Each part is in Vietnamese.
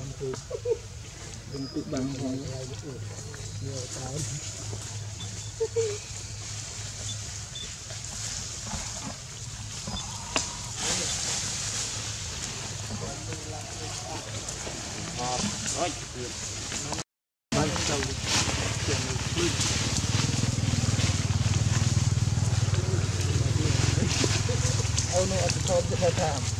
nó phá bằng cho vào ra không ano ano lang bentuk bangsa Oh no, at the top of the time.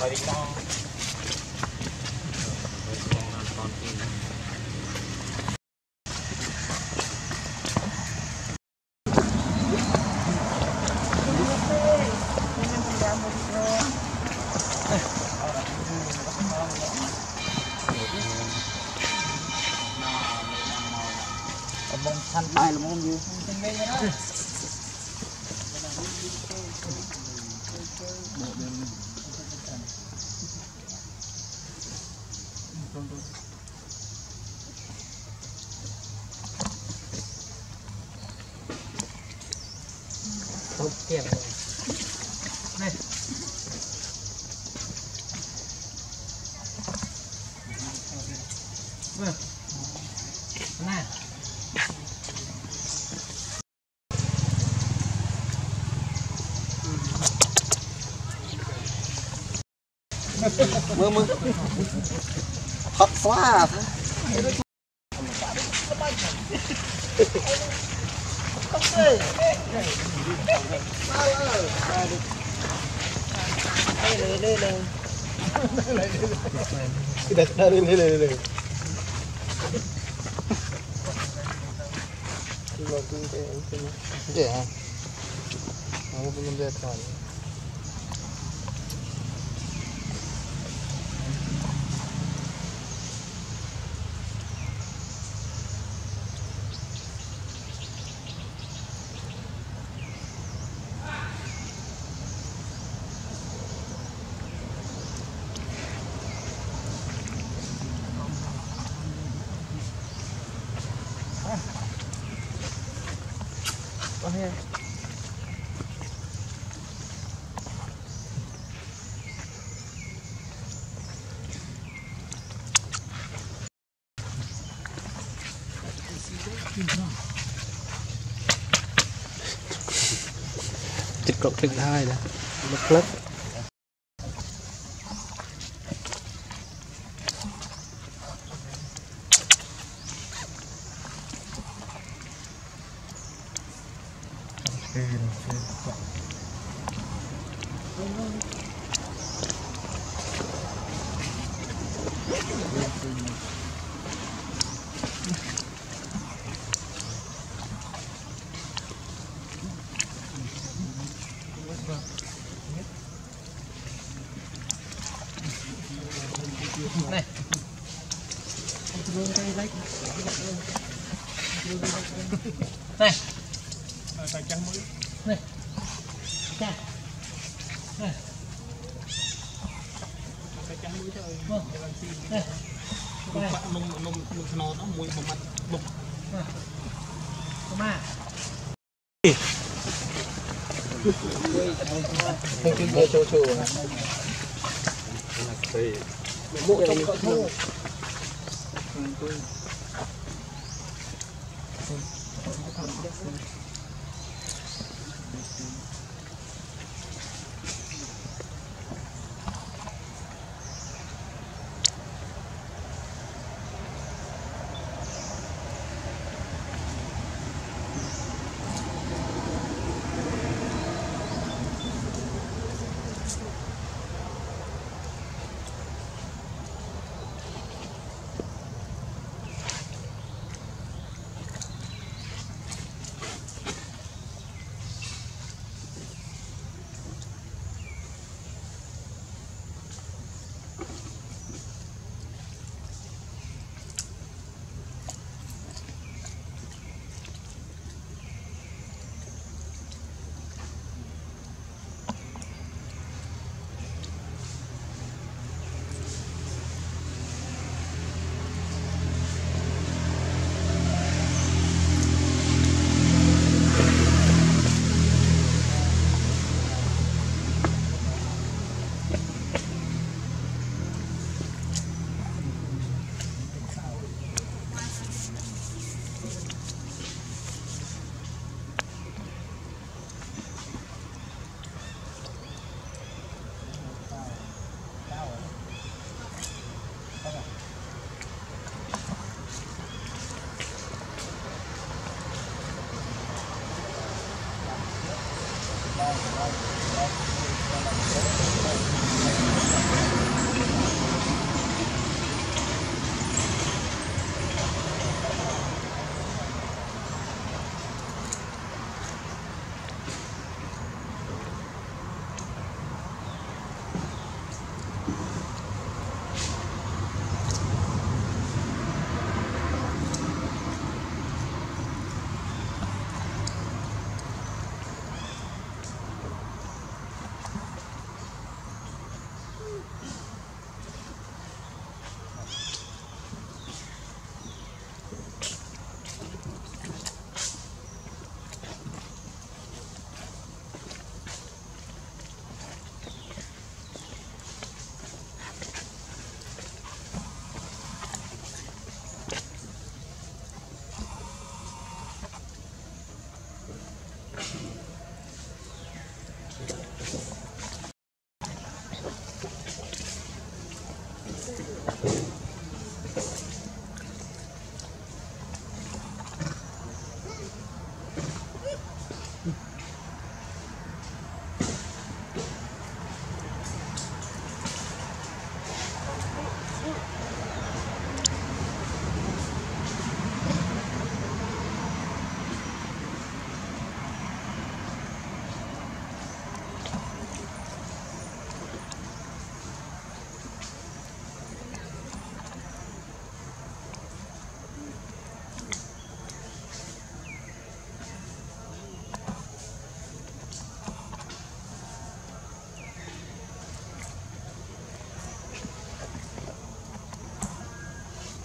Rồi đi con. Bông xanh bay là món gì? ตบเก็บนี่เออน่ามือมือพับฟ้า Ini tarik ini ini. ini, ini, ini, ini, ini, kita cari ini, ini, ini, iya. ini. Tidak, aku belum Ini. cộng trực hai này mất lắc này chà này cái trắng mũi thôi vâng này mông mông mông mông nó mũi một mặt bục mà không kiếm thấy chỗ chỗ hả? Bộ trong cậu thô. Thank you. Thank you. ធូ Hãy